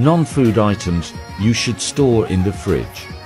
Non-food items you should store in the fridge.